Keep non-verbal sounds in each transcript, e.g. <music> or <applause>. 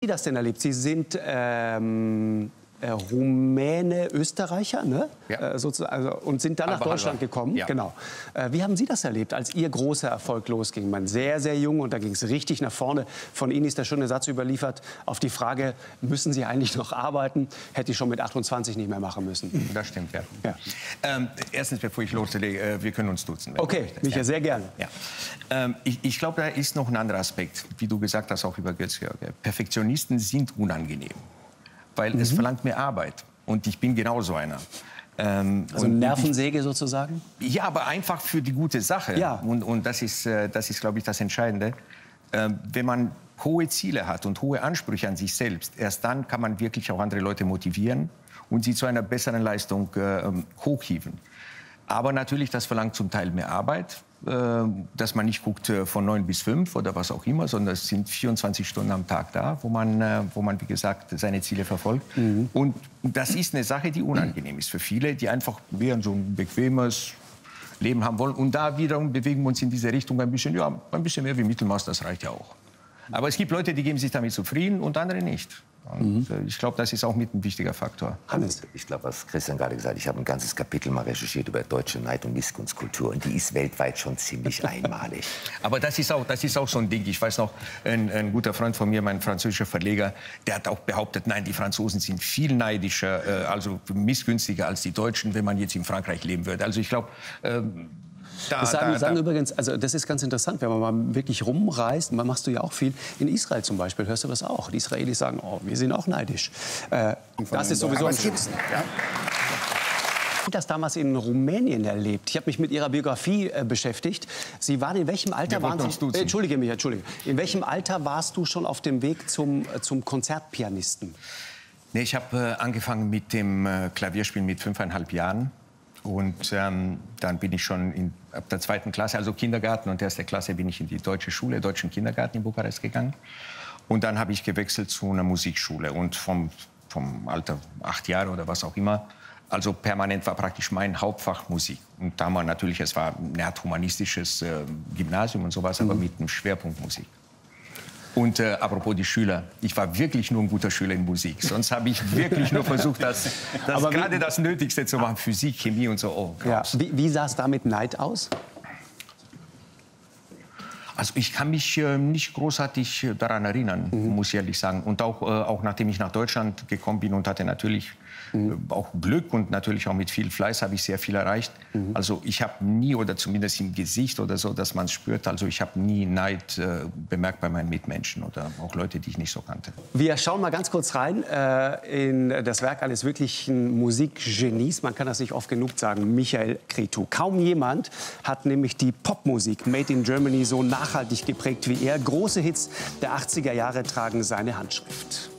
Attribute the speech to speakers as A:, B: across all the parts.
A: Sie das denn erlebt? Sie sind ähm, äh, Rumäne, Österreicher, ne?
B: Ja.
A: Äh, sozusagen, also, und sind dann nach
B: Aber
A: Deutschland
B: halber.
A: gekommen.
B: Ja.
A: Genau. Äh, wie haben Sie das erlebt, als Ihr großer Erfolg losging? Man sehr, sehr jung und da ging es richtig nach vorne. Von Ihnen ist der schöne Satz überliefert auf die Frage, müssen Sie eigentlich noch arbeiten? Hätte ich schon mit 28 nicht mehr machen müssen.
B: Das stimmt, ja.
A: Ja.
B: Ähm, erstens, bevor ich loslege, äh, wir können uns duzen.
A: Okay. Michael, sehr gerne.
B: Ähm, ich ich glaube, da ist noch ein anderer Aspekt, wie du gesagt hast, auch über Götz-George. Perfektionisten sind unangenehm, weil
A: Mhm.
B: es verlangt mehr Arbeit. Und ich bin genauso einer. Ähm,
A: Also Nervensäge sozusagen?
B: Ja, aber einfach für die gute Sache.
A: Ja.
B: Und, und das ist, äh, das ist glaube ich, das Entscheidende. Ähm, wenn man hohe Ziele hat und hohe Ansprüche an sich selbst, erst dann kann man wirklich auch andere Leute motivieren und sie zu einer besseren Leistung äh, ähm, hochhieven. Aber natürlich, das verlangt zum Teil mehr Arbeit, äh, dass man nicht guckt äh, von neun bis fünf oder was auch immer, sondern es sind 24 Stunden am Tag da, wo man, äh, wo man wie gesagt, seine Ziele verfolgt. Und das ist eine Sache, die unangenehm ist für viele, die einfach mehr so ein bequemes Leben haben wollen. Und da wiederum bewegen wir uns in diese Richtung ein bisschen, ja, ein bisschen mehr wie Mittelmaß, das reicht ja auch. Aber es gibt Leute, die geben sich damit zufrieden und andere nicht. Und äh, ich glaube, das ist auch mit ein wichtiger Faktor.
A: Hannes.
C: Ich glaube, was Christian gerade gesagt hat, ich habe ein ganzes Kapitel mal recherchiert über deutsche Neid- und Missgunstkultur und die ist weltweit schon ziemlich <laughs> einmalig.
B: Aber das ist auch, das ist auch so ein Ding. Ich weiß noch, ein, ein guter Freund von mir, mein französischer Verleger, der hat auch behauptet, nein, die Franzosen sind viel neidischer, äh, also missgünstiger als die Deutschen, wenn man jetzt in Frankreich leben würde. Also ich glaube, ähm, da,
A: Das sagen,
B: da,
A: sagen
B: da,
A: übrigens, also das ist ganz interessant, wenn man mal wirklich rumreist, man machst du ja auch viel. In Israel zum Beispiel hörst du das auch. Die Israelis sagen, oh, wir sind auch neidisch. Äh, das ist sowieso am schlimmsten. Ja? Ich habe das damals in Rumänien erlebt. Ich habe mich mit Ihrer Biografie äh, beschäftigt. Sie waren in welchem Alter waren Sie? Äh, entschuldige mich, entschuldige. In welchem Alter warst du schon auf dem Weg zum, äh, zum Konzertpianisten?
B: Nee, ich habe äh, angefangen mit dem äh, Klavierspielen mit fünfeinhalb Jahren. Und ähm, dann bin ich schon in, ab der zweiten Klasse, also Kindergarten und erste Klasse, bin ich in die deutsche Schule, deutschen Kindergarten in Bukarest gegangen. Und dann habe ich gewechselt zu einer Musikschule. Und vom, vom Alter acht Jahre oder was auch immer, also permanent war praktisch mein Hauptfach Musik. Und da war natürlich, es war ein humanistisches äh, Gymnasium und sowas, aber mit einem Schwerpunkt Musik. Und äh, apropos die Schüler, ich war wirklich nur ein guter Schüler in Musik. Sonst habe ich wirklich nur versucht, das, das gerade das Nötigste zu machen, Physik, Chemie und so. Oh,
A: Ja. Wie, wie sah es da mit Neid aus?
B: Also ich kann mich äh, nicht großartig äh, daran erinnern, muss ich ehrlich sagen. Und auch, äh, auch nachdem ich nach Deutschland gekommen bin und hatte natürlich äh, auch Glück und natürlich auch mit viel Fleiß habe ich sehr viel erreicht. Also ich habe nie oder zumindest im Gesicht oder so, dass man es spürt. Also ich habe nie Neid äh, bemerkt bei meinen Mitmenschen oder auch Leute, die ich nicht so kannte.
A: Wir schauen mal ganz kurz rein äh, in das Werk eines wirklichen Musikgenies. Man kann das nicht oft genug sagen, Michael Cretu. Kaum jemand hat nämlich die Popmusik Made in Germany so nachhaltig geprägt wie er. Große Hits der 80er Jahre tragen seine Handschrift.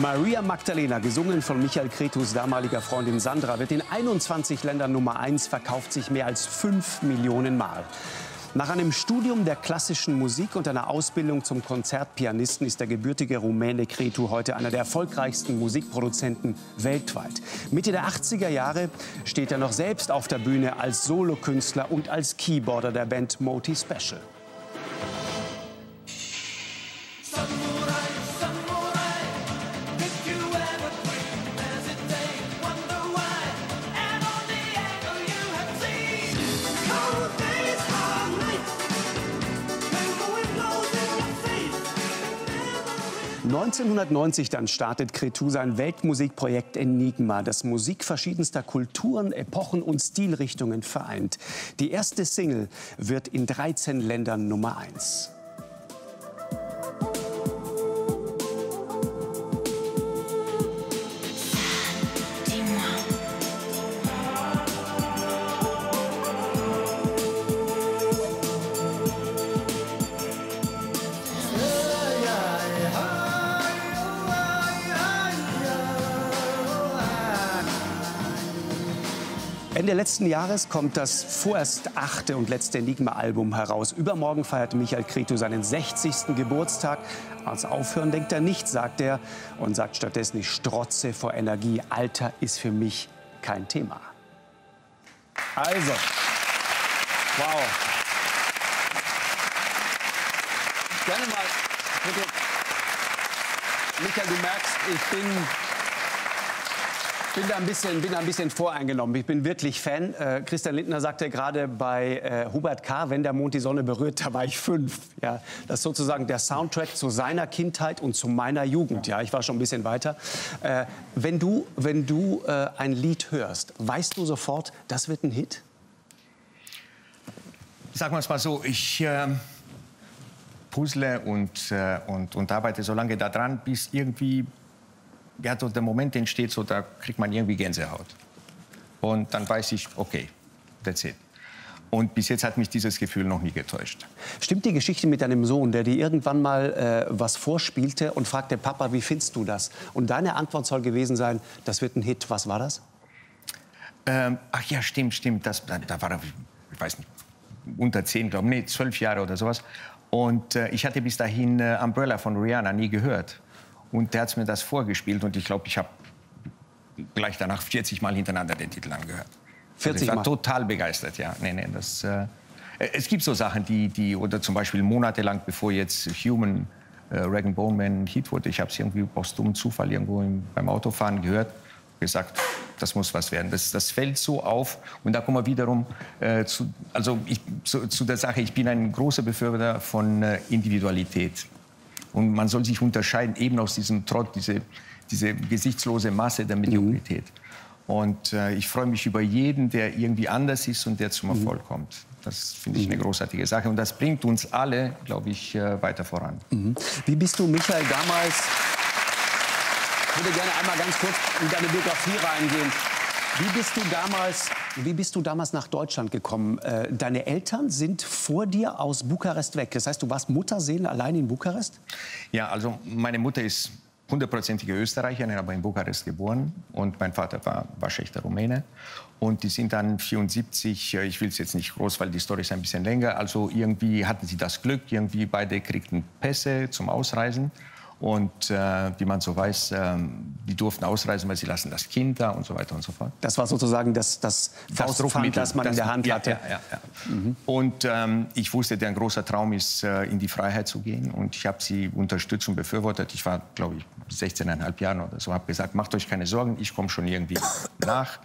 A: Maria Magdalena, gesungen von Michael Cretus damaliger Freundin Sandra, wird in 21 Ländern Nummer 1, verkauft sich mehr als 5 Millionen Mal. Nach einem Studium der klassischen Musik und einer Ausbildung zum Konzertpianisten ist der gebürtige Rumäne Cretu heute einer der erfolgreichsten Musikproduzenten weltweit. Mitte der 80er Jahre steht er noch selbst auf der Bühne als Solokünstler und als Keyboarder der Band Moti Special. 1990 dann startet Cretu sein Weltmusikprojekt Enigma, das Musik verschiedenster Kulturen, Epochen und Stilrichtungen vereint. Die erste Single wird in 13 Ländern Nummer 1. Ende letzten Jahres kommt das vorerst achte und letzte Enigma-Album heraus. Übermorgen feiert Michael Cretu seinen 60. Geburtstag. Ans Aufhören denkt er nicht, sagt er, und sagt stattdessen, ich strotze vor Energie. Alter ist für mich kein Thema. Also, wow. Gerne mal. Michael, du merkst, ich bin bin da ein bisschen, bin da ein bisschen voreingenommen. Ich bin wirklich Fan. Äh, Christian Lindner sagte gerade bei äh, Hubert K., wenn der Mond die Sonne berührt, da war ich fünf. Ja, das ist sozusagen der Soundtrack zu seiner Kindheit und zu meiner Jugend. Ja, ich war schon ein bisschen weiter. Äh, wenn du, wenn du äh, ein Lied hörst, weißt du sofort, das wird ein Hit?
B: Sagen wir es mal so, ich ähm, puzzle und, äh, und, und arbeite so lange daran, bis irgendwie ja, so der Moment entsteht, so, da kriegt man irgendwie Gänsehaut. Und dann weiß ich, okay, that's it. Und bis jetzt hat mich dieses Gefühl noch nie getäuscht.
A: Stimmt die Geschichte mit deinem Sohn, der dir irgendwann mal äh, was vorspielte und fragte, Papa, wie findest du das? Und deine Antwort soll gewesen sein, das wird ein Hit. Was war das?
B: Ähm, ach ja, stimmt, stimmt. Das, da, da war er, ich weiß nicht, unter zehn, glaube ich, nee, zwölf Jahre oder sowas. Und äh, ich hatte bis dahin äh, Umbrella von Rihanna nie gehört. Und der hat mir das vorgespielt und ich glaube, ich habe gleich danach 40 Mal hintereinander den Titel angehört. 40 also ich war Mal? total begeistert, ja. Nee, nee, das, äh, es gibt so Sachen, die, die, oder zum Beispiel monatelang, bevor jetzt Human äh, Rag Bone Man Hit wurde, ich habe es irgendwie aus dummem Zufall irgendwo im, beim Autofahren gehört, gesagt, das muss was werden. Das, das fällt so auf. Und da kommen wir wiederum äh, zu, also ich, zu, zu, der Sache, ich bin ein großer Befürworter von äh, Individualität. Und man soll sich unterscheiden eben aus diesem Trott, diese, diese gesichtslose Masse der Mediokrität. Mhm. Und äh, ich freue mich über jeden, der irgendwie anders ist und der zum mhm. Erfolg mhm. kommt. Das finde ich eine mhm. großartige Sache. Und das bringt uns alle, glaube ich, äh, weiter voran.
A: Mhm. Wie bist du, Michael, damals... Ich würde gerne einmal ganz kurz in deine Biografie reingehen. Wie bist du damals, wie bist du damals nach Deutschland gekommen? Äh, deine Eltern sind vor dir aus Bukarest weg. Das heißt, du warst Mutterseelen allein in Bukarest?
B: Ja, also meine Mutter ist hundertprozentige Österreicherin, aber in Bukarest geboren. Und mein Vater war waschechter Rumäne. Und die sind dann 74, äh, ich will es jetzt nicht groß, weil die Story ist ein bisschen länger. Also irgendwie hatten sie das Glück, irgendwie beide kriegten Pässe zum Ausreisen. Und äh, wie man so weiß, äh, die durften ausreisen, weil sie lassen das Kind da und so weiter und so fort.
A: Das war sozusagen das, das, das Faustpfand, das man das, in der Hand
B: ja,
A: hatte.
B: Ja, ja, ja. Mhm. Und ähm, ich wusste, deren großer Traum ist, äh, in die Freiheit zu gehen. Und ich habe sie unterstützt und befürwortet. Ich war, glaube ich, 16,5 Jahre oder so. Habe gesagt, macht euch keine Sorgen, ich komme schon irgendwie <coughs> nach.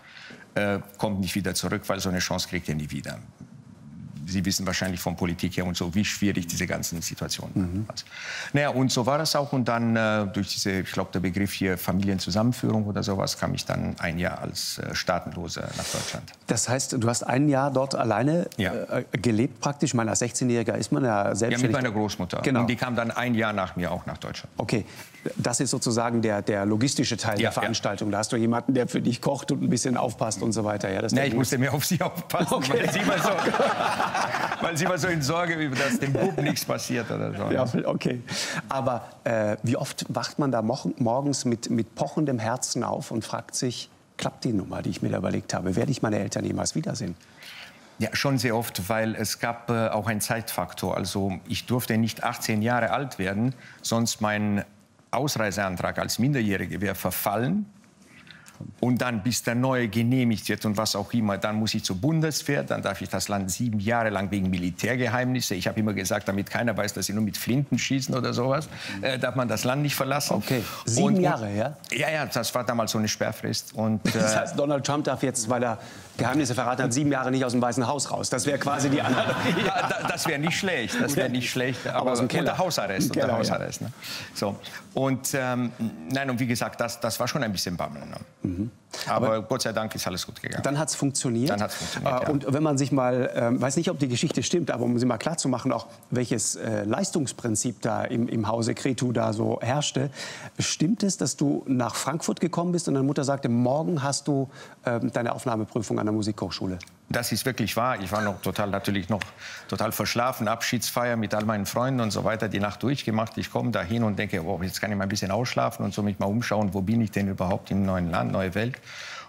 B: Äh, kommt nicht wieder zurück, weil so eine Chance kriegt ihr nie wieder. Sie wissen wahrscheinlich von Politik her und so, wie schwierig diese ganzen Situationen mhm. sind. Naja, und so war das auch. Und dann äh, durch diese, ich glaube, der Begriff hier Familienzusammenführung oder sowas, kam ich dann ein Jahr als äh, Staatenloser nach Deutschland.
A: Das heißt, du hast ein Jahr dort alleine ja. äh, gelebt praktisch? Ich meine, als 16-Jähriger ist man ja selbstständig. Ja,
B: mit meiner Großmutter. Genau. Und die kam dann ein Jahr nach mir auch nach Deutschland.
A: Okay, das ist sozusagen der, der logistische Teil ja, der Veranstaltung. Ja. Da hast du jemanden, der für dich kocht und ein bisschen aufpasst und so weiter.
B: Ja, das nee, ich musste mehr auf sie aufpassen, okay. weil, sie immer so, <laughs> <laughs> weil sie immer so in Sorge, dass dem Bub nichts passiert oder so.
A: Ja, okay. Aber äh, wie oft wacht man da morgens mit, mit pochendem Herzen auf und fragt sich, klappt die Nummer, die ich mir da überlegt habe? Werde ich meine Eltern jemals wiedersehen?
B: Ja, schon sehr oft, weil es gab äh, auch einen Zeitfaktor. Also ich durfte nicht 18 Jahre alt werden, sonst mein Ausreiseantrag als Minderjährige wäre verfallen. Und dann, bis der neue genehmigt wird und was auch immer, dann muss ich zur Bundeswehr, dann darf ich das Land sieben Jahre lang wegen Militärgeheimnisse, ich habe immer gesagt, damit keiner weiß, dass sie nur mit Flinten schießen oder sowas, äh, darf man das Land nicht verlassen.
A: Okay, sieben
B: und,
A: Jahre, ja?
B: Ja, ja, das war damals so eine Sperrfrist. Und, <laughs>
A: äh, das heißt, Donald Trump darf jetzt, weil er Geheimnisse verraten hat, sieben Jahre nicht aus dem Weißen Haus raus. Das wäre quasi die Analogie. <laughs>
B: Ja, das wäre nicht schlecht, das wäre nicht schlecht, aber, aber aus dem Keller. unter Hausarrest. Keller, unter Hausarrest ja. ne? so. Und ähm, nein, und wie gesagt, das, das war schon ein bisschen Bammel. Ne? Mhm. Aber, aber, Gott sei Dank ist alles gut gegangen.
A: Dann hat es funktioniert.
B: Dann hat es funktioniert,
A: äh, Und wenn man sich mal, äh, weiß nicht, ob die Geschichte stimmt, aber um sie mal klar zu machen, auch welches äh, Leistungsprinzip da im, im Hause Kretu da so herrschte, stimmt es, dass du nach Frankfurt gekommen bist und deine Mutter sagte, morgen hast du ähm, deine Aufnahmeprüfung an der Musikhochschule?
B: Das ist wirklich wahr. Ich war noch total, natürlich noch total verschlafen. Abschiedsfeier mit all meinen Freunden und so weiter, die Nacht durchgemacht. Ich komme da hin und denke, oh, jetzt kann ich mal ein bisschen ausschlafen und so mich mal umschauen, wo bin ich denn überhaupt im neuen Land, neue Welt.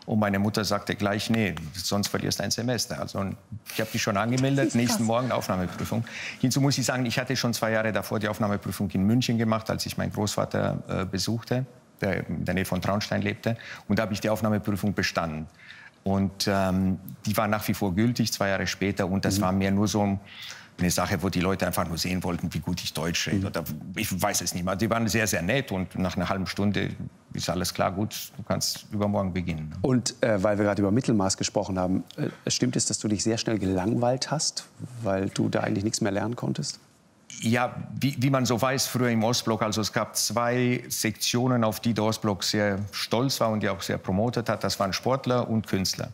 B: Und meine Mutter sagte gleich, nee, sonst verlierst du ein Semester. Also ich habe dich schon angemeldet, nächsten Morgen Aufnahmeprüfung. Hinzu muss ich sagen, ich hatte schon zwei Jahre davor die Aufnahmeprüfung in München gemacht, als ich meinen Großvater äh, besuchte, der in der Nähe von Traunstein lebte. Und da habe ich die Aufnahmeprüfung bestanden. Und ähm, die war nach wie vor gültig, zwei Jahre später. Und das mhm. war mir nur so eine Sache, wo die Leute einfach nur sehen wollten, wie gut ich Deutsch rede. Mhm. Oder ich weiß es nicht mehr. Die waren sehr, sehr nett und nach einer halben Stunde ist alles klar, gut, du kannst übermorgen beginnen.
A: Und äh, weil wir gerade über Mittelmaß gesprochen haben, äh, stimmt es, dass du dich sehr schnell gelangweilt hast, weil du da eigentlich nichts mehr lernen konntest?
B: Ja, wie, wie, man so weiß, früher im Ostblock, also es gab zwei Sektionen, auf die der Ostblock sehr stolz war und die auch sehr promotet hat. Das waren Sportler und Künstler.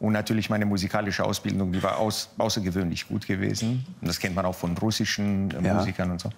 B: Und natürlich meine musikalische Ausbildung, die war aus, außergewöhnlich gut gewesen. Und das kennt man auch von russischen äh, ja. Musikern und so.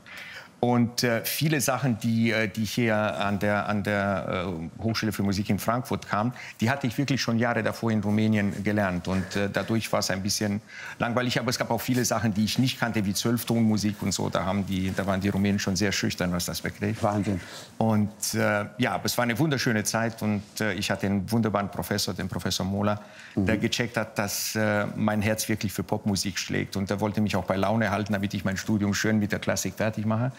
B: Und äh, viele Sachen, die, äh, die hier an der, an der äh, Hochschule für Musik in Frankfurt kamen, die hatte ich wirklich schon Jahre davor in Rumänien gelernt. Und äh, dadurch war es ein bisschen langweilig. Aber es gab auch viele Sachen, die ich nicht kannte, wie Zwölftonmusik und so. Da, haben die, da waren die Rumänen schon sehr schüchtern, was das betrifft.
A: Wahnsinn.
B: Und äh, ja, aber es war eine wunderschöne Zeit. Und ich hatte einen wunderbaren Professor, den Professor Mola, mhm. der gecheckt hat, dass mein Herz wirklich für Popmusik schlägt. Und der wollte mich auch bei Laune halten, damit ich mein Studium schön mit der Klassik fertig mache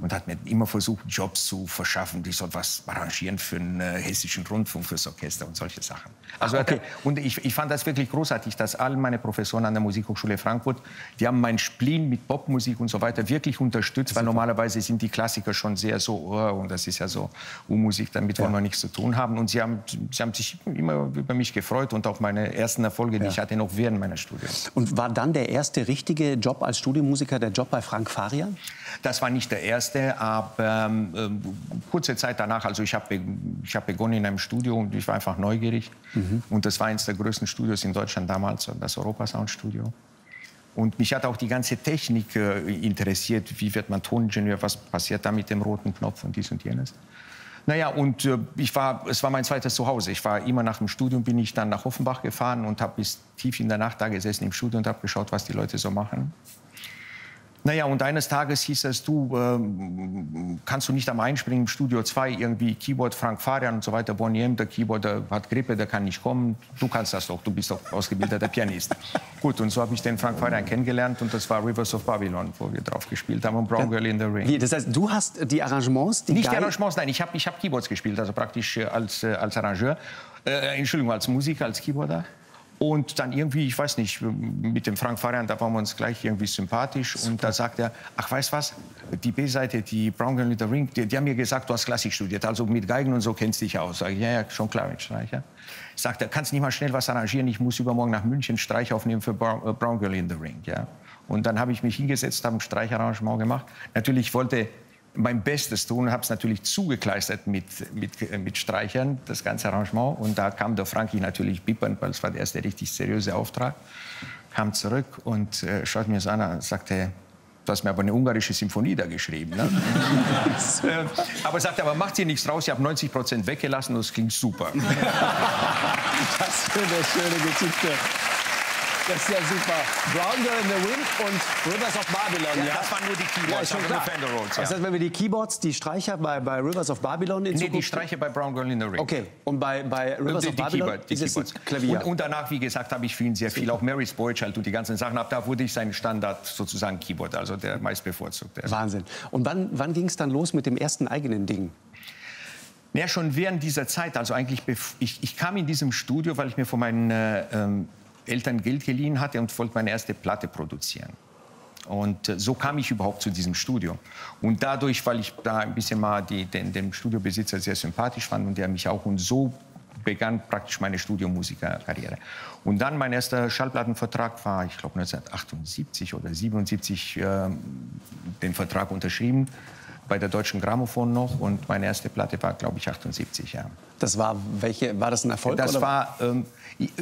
B: und hat mir immer versucht, Jobs zu verschaffen. Ich soll was arrangieren für den äh, hessischen Rundfunk, fürs Orchester und solche Sachen. Also okay. er, und ich, ich fand das wirklich großartig, dass all meine Professoren an der Musikhochschule Frankfurt, die haben meinen Spleen mit Popmusik und so weiter wirklich unterstützt, weil normalerweise sind die Klassiker schon sehr so, oh, und das ist ja so U-Musik, damit ja. wollen wir nichts zu tun haben. Und sie haben, sie haben sich immer über mich gefreut und auch meine ersten Erfolge, die ja. ich hatte, noch während meiner Studien.
A: Und war dann der erste richtige Job als Studiomusiker der Job bei Frank Farian?
B: Das war nicht der erste, aber ähm, äh, kurze Zeit danach, also ich habe ich hab begonnen in einem Studio und ich war einfach neugierig. Mhm. Und das war eines der größten Studios in Deutschland damals, das Europa Sound Studio. Und mich hat auch die ganze Technik äh, interessiert. Wie wird man Toningenieur? Was passiert da mit dem roten Knopf und dies und jenes? Naja, und äh, ich war, es war mein zweites Zuhause. Ich war immer nach dem Studium, bin ich dann nach Offenbach gefahren und habe bis tief in der Nacht da gesessen im Studio und habe geschaut, was die Leute so machen. Naja, und eines Tages hieß es, du, äh, kannst du nicht am Einspringen im Studio 2 irgendwie Keyboard Frank Farian und so weiter, Boniem, der Keyboard der hat Grippe, der kann nicht kommen, du kannst das doch, du bist doch ausgebildeter Pianist. <laughs> Gut, und so habe ich den Frank Farian kennengelernt und das war Rivers of Babylon, wo wir drauf gespielt haben und Brown Girl in the Ring.
A: Wie, das heißt, du hast die Arrangements? Die
B: nicht die Arrangements, nein, ich habe ich hab Keyboards gespielt, also praktisch äh, als, äh, als Arrangeur, äh, Entschuldigung, als Musiker, als Keyboarder. Und dann irgendwie, ich weiß nicht, mit dem Frank Farian, da waren wir uns gleich irgendwie sympathisch. Super. Und da sagt er, ach, weißt was, die B-Seite, die Brown Girl with the Ring, die, die, haben mir gesagt, du hast Klassik studiert, also mit Geigen und so kennst du dich aus. Sag ich, ja, ja, schon klar mit Streicher. Sagt er, kannst nicht mal schnell was arrangieren, ich muss übermorgen nach München Streich aufnehmen für Brown, äh, Brown Girl in the Ring. Ja. Und dann habe ich mich hingesetzt, habe ein Streicharrangement gemacht. Natürlich wollte mein Bestes tun, habe es natürlich zugekleistert mit, mit, äh, mit Streichern, das ganze Arrangement. Und da kam der Frankie natürlich bippern, weil es war der erste richtig seriöse Auftrag. Kam zurück und äh, schaut mir das an und sagte, du hast mir aber eine ungarische Symphonie da geschrieben. Ne? <laughs> Aber sagte, aber macht hier nichts draus, ich habe 90 Prozent weggelassen und es klingt super. <laughs> das
A: ist eine schöne Geschichte. Das ist ja super. Brown Girl in the Wind und Rivers of Babylon.
B: Ja. Das waren nur die Keyboards, ja, schon klar. Fender Rhodes.
A: Ja. Das heißt, wenn wir die Keyboards, die Streicher bei, bei Rivers of Babylon in
B: Nee, die Streicher bei Brown Girl in the Ring.
A: Okay, und bei, bei Rivers die, of Babylon
B: Keyboard, die Keyboards. Klavier. Und, und, danach, wie gesagt, habe ich für ihn sehr viel, auch Mary's Boychild und die ganzen Sachen. Ab da wurde ich sein Standard sozusagen Keyboard, also der meist bevorzugte.
A: Wahnsinn. Und wann, wann ging es dann los mit dem ersten eigenen Ding?
B: Ja, schon während dieser Zeit, also eigentlich, ich, ich kam in diesem Studio, weil ich mir von meinen äh, ähm, Eltern Geld geliehen hatte und wollte meine erste Platte produzieren. Und äh, so kam ich überhaupt zu diesem Studio. Und dadurch, weil ich da ein bisschen mal die, den, den Studiobesitzer sehr sympathisch fand und der mich auch und so begann praktisch meine Studiomusikerkarriere. Und dann mein erster Schallplattenvertrag war, ich glaube 1978 oder 77, äh, den Vertrag unterschrieben bei der Deutschen Grammophon noch und meine erste Platte war, glaube ich, 78, ja.
A: Das war welche? War das ein Erfolg?
B: Das
A: oder?
B: war ähm,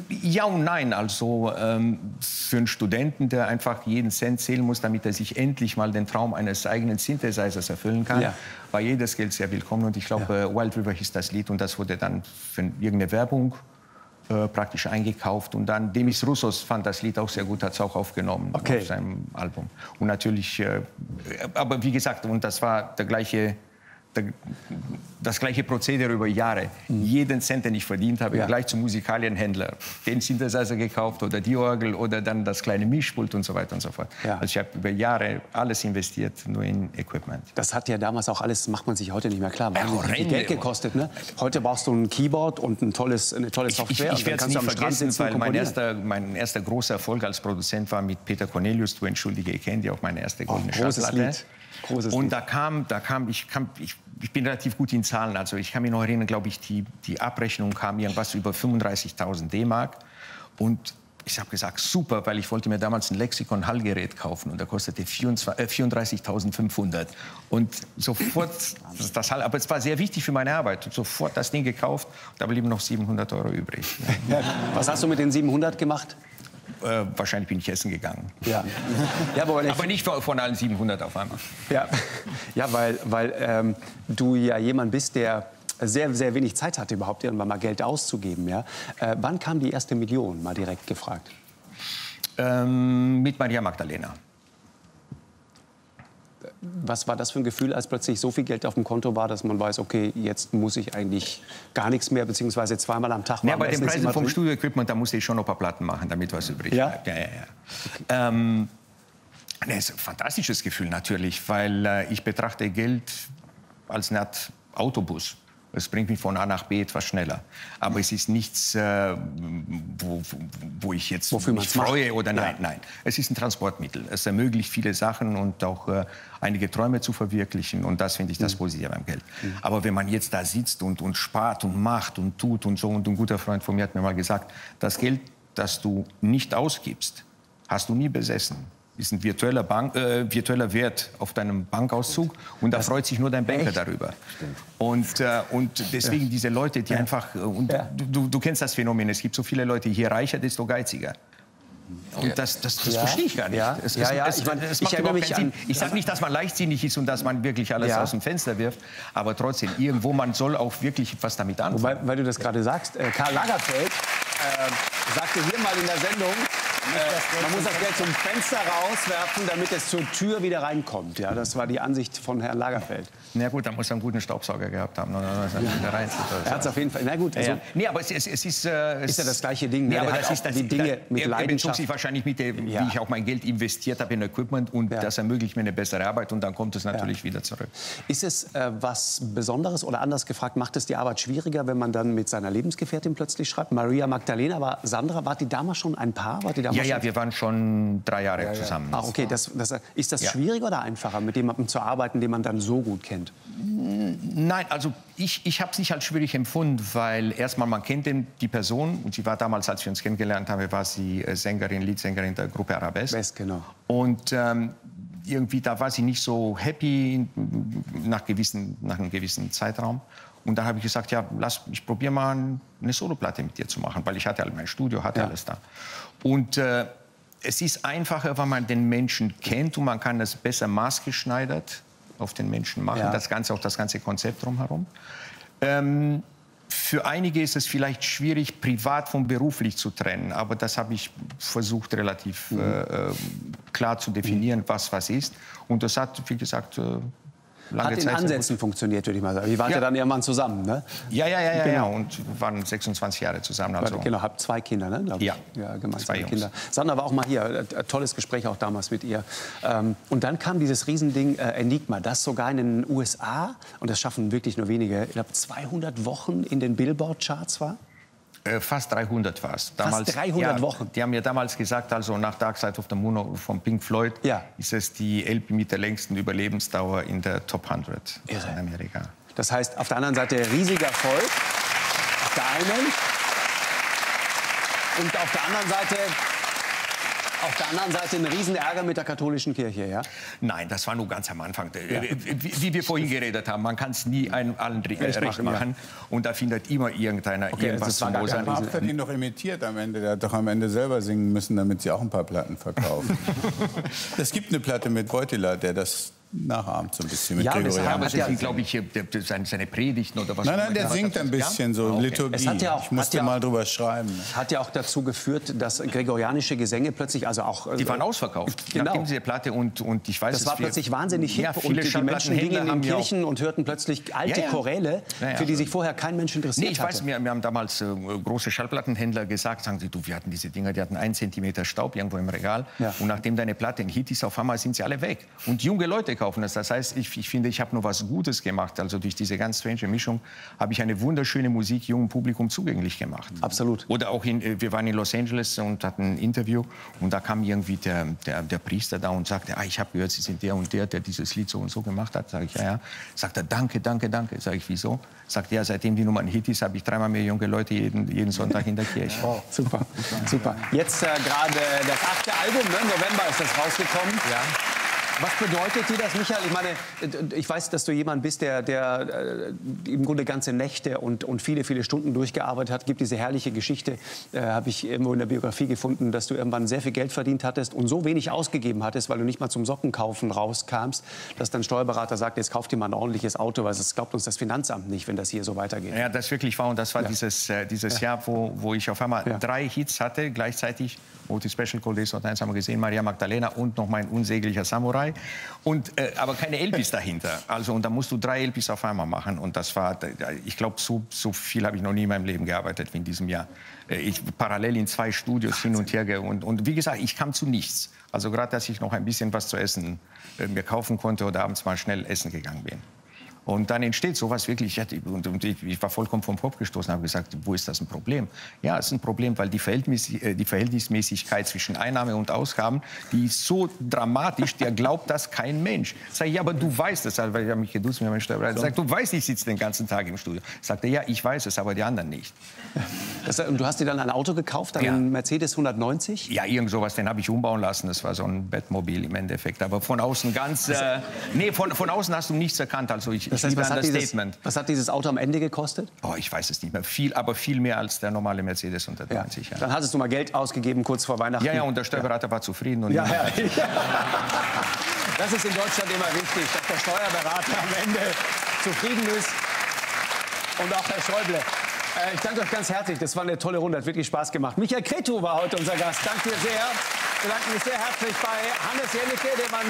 B: ja und nein. Also ähm, für einen Studenten, der einfach jeden Cent zählen muss, damit er sich endlich mal den Traum eines eigenen Synthesizers erfüllen kann, ja. war jedes Geld sehr willkommen. Und ich glaube, ja. Äh, Wild River hieß das Lied und das wurde dann für irgendeine Werbung äh, praktisch eingekauft. Und dann Demis Roussos fand das Lied auch sehr gut, hat es auch aufgenommen
A: okay.
B: auf seinem Album. Und natürlich, äh, aber wie gesagt, und das war der gleiche das gleiche Prozedere über Jahre. Mhm. Jeden Cent, den ich verdient habe, ja. gleich zum Musikalienhändler. Den Synthesizer gekauft oder die Orgel oder dann das kleine Mischpult und so weiter und so fort. Ja. Also ich habe über Jahre alles investiert, nur in Equipment.
A: Das hat ja damals auch alles, macht man sich heute nicht mehr klar. Ja, viel Geld gekostet. Ne? Heute brauchst du ein Keyboard und ein tolles, eine tolle Software.
B: Ich, ich, ich werde es nicht vergessen, weil mein erster, mein erster großer Erfolg als Produzent war mit Peter Cornelius. Du entschuldige, ich kenne die auch meine erste
A: goldene oh, großes Lied.
B: Großes und da kam, da kam, ich, kam ich, ich bin relativ gut in Zahlen. Also ich kann mich noch erinnern, glaube ich, die, die Abrechnung kam irgendwas über 35.000 D-Mark. Und ich habe gesagt, super, weil ich wollte mir damals ein Lexikon-Hallgerät kaufen und da kostete äh, 34.500. Und sofort, das, das, aber es war sehr wichtig für meine Arbeit, sofort das Ding gekauft, da blieben noch 700 Euro übrig. <laughs>
A: Was hast du mit den 700 gemacht?
B: Äh, wahrscheinlich bin ich essen gegangen.
A: Ja. <laughs>
B: ja aber, aber, nicht von allen 700 auf einmal.
A: Ja, ja weil, weil ähm, du ja jemand bist, der sehr, sehr wenig Zeit hatte, überhaupt irgendwann mal Geld auszugeben. Ja? Äh, wann kam die erste Million, mal direkt gefragt?
B: Ähm, mit Maria Magdalena
A: was war das für ein Gefühl, als plötzlich so viel Geld auf dem Konto war, dass man weiß, okay, jetzt muss ich eigentlich gar nichts mehr, beziehungsweise zweimal am Tag.
B: Ja, bei den Preisen vom Studioequipment, da musste ich schon noch ein paar Platten machen, damit was übrig
A: ja?
B: bleibt. Ja, ja, ja. Ähm, nee, ist ein fantastisches Gefühl natürlich, weil äh, ich betrachte Geld als eine Art Autobus. Es bringt mich von A nach B etwas schneller. Aber es ist nichts, äh, wo, wo, ich jetzt
A: Wofür mich
B: freue
A: macht.
B: oder nein, ja. nein. Es ist ein Transportmittel. Es ermöglicht viele Sachen und auch äh, einige Träume zu verwirklichen. Und das finde ich das mhm. Positive beim Geld. Mhm. Aber wenn man jetzt da sitzt und, und spart und macht und tut und so, und ein guter Freund von mir hat mir mal gesagt, das Geld, das du nicht ausgibst, hast du nie besessen ist ein virtueller, Bank, äh, virtueller Wert auf deinem Bankauszug und da freut sich nur dein Banker Echt? darüber. Und, äh, und deswegen ja. diese Leute, die ja. einfach, äh, und ja. du, du kennst das Phänomen, es gibt so viele Leute, je reicher, desto geiziger. Und das, das, das verstehe ich gar nicht.
A: Ja,
B: es,
A: ja, ja.
B: Es,
A: ich, mein,
B: es macht überhaupt keinen Sinn. Ich sage nicht, dass man leichtsinnig ist und dass man wirklich alles aus dem Fenster wirft, aber trotzdem, irgendwo, man soll auch wirklich was damit anfangen.
A: Wobei, weil du das gerade sagst, äh, Karl Lagerfeld äh, sagte hier mal in der Sendung, äh, man muss das Geld zum Fenster rauswerfen, damit es zur Tür wieder reinkommt. Ja, das war die Ansicht von Herrn Lagerfeld.
B: Na gut, dann muss er einen guten Staubsauger gehabt haben.
A: Ja. er hat es auf jeden Fall. Na gut,
B: also, ja. Nee, aber es, es, es ist... Äh,
A: ist ja das gleiche Ding.
B: Nee, ne? aber das ist
A: das, die Dinge mit er,
B: er bezog sich wahrscheinlich mit dem, ja. wie ich auch mein Geld investiert habe in Equipment und ja. das ermöglicht mir eine bessere Arbeit und dann kommt es natürlich wieder zurück.
A: Ist es äh, was Besonderes oder anders gefragt, macht es die Arbeit schwieriger, wenn man dann mit seiner Lebensgefährtin plötzlich schreibt? Maria Magdalena, aber Sandra, war die damals schon ein Paar? War die damals
B: ja, ja, wir waren schon drei Jahre zusammen.
A: Ah, okay, das, das, ist das schwieriger oder einfacher, mit jemandem zu arbeiten, den man dann so gut kennt?
B: Nein, also ich, ich habe es nicht als schwierig empfunden, weil erstmal man kennt den, die Person und sie war damals, als wir uns kennengelernt haben, war sie äh, Sängerin, Leadsängerin der Gruppe Arabesque.
A: West, genau.
B: Und ähm, irgendwie da war sie nicht so happy nach, gewissen, nach einem gewissen Zeitraum. Und da habe ich gesagt, ja, lass, ich probiere mal eine Soloplatte mit dir zu machen, weil ich hatte halt mein Studio, hatte ja. alles da. Und äh, es ist einfacher, wenn man den Menschen kennt und man kann das besser maßgeschneidert auf den Menschen machen, ja. das Ganze, auch das ganze Konzept drumherum. Ähm, für einige ist es vielleicht schwierig, privat von beruflich zu trennen, aber das habe ich versucht relativ mhm. äh, äh klar zu definieren, was was ist. Und das hat, wie gesagt, äh,
A: lange Hat in Zeit Ansätzen funktioniert, würde ich mal sagen. Wie wart ja. ihr dann irgendwann zusammen, ne?
B: Ja, ja, ja, ja, genau. ja. und waren 26 Jahre zusammen.
A: Also. Genau, habt zwei Kinder, ne?
B: Glaub ich. Ja,
A: ja gemeinsame zwei Kinder. Sandra war auch mal hier, äh, tolles Gespräch auch damals mit ihr. Ähm, und dann kam dieses Riesending äh, Enigma, das sogar in den USA, und das schaffen wirklich nur wenige, ich glaube 200 Wochen in den Billboard-Charts war.
B: Äh, fast 300 war es.
A: Fast 300 ja, Wochen.
B: Die haben mir damals gesagt, also nach Dark Side of the Moon von Pink Floyd
A: ja.
B: ist es die LP mit der längsten Überlebensdauer in der Top 100 Irre. in Amerika.
A: Das heißt, auf der anderen Seite riesiger Erfolg, auf der einen. Und auf der anderen Seite auf der anderen Seite ein Riesenärger mit der katholischen Kirche, ja?
B: Nein, das war nur ganz am Anfang. Ja. Wie, wie, wir vorhin geredet haben, man kann es nie allen, allen recht machen. Und da findet immer irgendeiner okay, irgendwas
D: also zum Mosern. Der hat ihn doch imitiert am Ende. Der hat doch am Ende selber singen müssen, damit sie auch ein paar Platten verkaufen. <laughs> es gibt eine Platte mit Beutila, der das nachahmt so ein bisschen mit
A: Ja, und hat
B: das
A: ja-
B: sind, glaube ich, seine, Predigten oder was
D: Nein, nein, der singt ein bisschen
B: Ja?
D: so
B: Ah, okay.
D: Liturgie.
A: Es hat ja auch-
D: ich musste mal drüber schreiben. Ne?
A: Hat ja auch dazu geführt, dass gregorianische Gesänge plötzlich, also auch... äh,
B: Die waren ausverkauft.
A: Genau.
B: Nachdem diese Platte und, und ich weiß
A: Das
B: es,
A: war plötzlich wahnsinnig hip
B: Ja,
A: und
B: viele
A: die Menschen gingen in Kirchen und hörten plötzlich alte
B: Ja, ja.
A: Choräle, für die sich vorher kein Mensch interessiert
B: Nee, ich
A: hatte.
B: weiß, wir, wir haben damals äh, große Schallplattenhändler gesagt, sagen sie, du, wir hatten diese Dinger, die hatten einen Zentimeter Staub irgendwo im Regal.
A: Ja.
B: Und nachdem deine Platte ein Hit ist, auf einmal sind sie alle weg. Und junge Leute kaufen das. Das heißt, ich, ich finde, ich habe nur was Gutes gemacht. Also durch diese ganz strange Mischung habe ich eine wunderschöne Musik jungem Publikum zugänglich gemacht.
A: Absolut.
B: Oder auch in, äh, wir waren in Los Angeles und hatten ein Interview und da kam irgendwie der, der, der Priester da und sagte, ah, ich habe gehört, Sie sind der und der, der dieses Lied so und so gemacht hat. Sag ich, ja, ja. Sagt er, danke, danke, danke. Sag ich, wieso? Sagt er, ja, seitdem die Nummer ein Hit ist, habe ich dreimal mehr junge Leute jeden, jeden Sonntag in der Kirche. <laughs>
A: Oh, super, super. Jetzt äh, gerade das achte Album, ne? November ist das rausgekommen.
B: Ja.
A: Was bedeutet dir das, Michael? Ich meine, äh, ich weiß, dass du jemand bist, der, der äh, im Grunde ganze Nächte und, und viele, viele Stunden durchgearbeitet hat. Gibt diese herrliche Geschichte, äh, habe ich irgendwo in der Biografie gefunden, dass du irgendwann sehr viel Geld verdient hattest und so wenig ausgegeben hattest, weil du nicht mal zum Sockenkaufen rauskamst, dass dein Steuerberater sagt, jetzt kauft dir mal ein ordentliches Auto, weil es glaubt uns das Finanzamt nicht, wenn das hier so weitergeht.
B: Ja, das wirklich war. Und das war
A: Ja.
B: dieses, äh, dieses Jahr, wo, wo ich auf einmal
A: Ja.
B: drei Hits hatte, gleichzeitig. Oh, die Special Cold Days und eins haben wir gesehen, Maria Magdalena und noch mein unsäglicher Samurai. Und, äh, aber keine LPs dahinter. Also, und da musst du drei LPs auf einmal machen. Und das war, ich glaube, so, so viel habe ich noch nie in meinem Leben gearbeitet wie in diesem Jahr. Äh, Ich parallel in zwei Studios hin und her. Und, und wie gesagt, ich kam zu nichts. Also gerade, dass ich noch ein bisschen was zu essen äh, mir kaufen konnte oder abends mal schnell essen gegangen bin. Und dann entsteht sowas wirklich, und, ich, war vollkommen vom Kopf gestoßen und habe gesagt, wo ist das ein Problem? Ja, es ist ein Problem, weil äh, die Verhältnismäßigkeit zwischen Einnahme und Ausgaben, die ist so dramatisch, der glaubt das kein Mensch. Sag ich, ja, aber du weißt es, weil ich habe mich geduzt mit meinem Steuerberater. Sagt, du weißt, ich sitze den ganzen Tag im Studio. Sagt er, ja, ich weiß es, aber die anderen nicht.
A: Das, und du hast dir dann ein Auto gekauft, einen
B: Ja.
A: Mercedes 190?
B: Ja, irgend sowas, den habe ich umbauen lassen. Das war so ein Bettmobil im Endeffekt. Aber von außen ganz, äh, nee, von, von außen hast du nichts erkannt. Also ich,
A: Das heißt, was hat, dieses,
B: Statement.
A: was hat dieses Auto am Ende gekostet?
B: Oh, ich weiß es nicht mehr. Viel, aber viel mehr als der normale Mercedes 190. Ja,
A: Dann hattest du mal Geld ausgegeben kurz vor Weihnachten.
B: ja, ja und der Steuerberater war zufrieden. Und
A: Ja, ja. <laughs> Das ist in Deutschland immer wichtig, dass der Steuerberater am Ende zufrieden ist. Und auch Herr Schäuble. Äh, Ich danke euch ganz herzlich. Das war eine tolle Runde, hat wirklich Spaß gemacht. Michael Kretu war heute unser Gast. Danke dir sehr. Wir bedanken uns sehr herzlich bei Hannes Jennecke, der war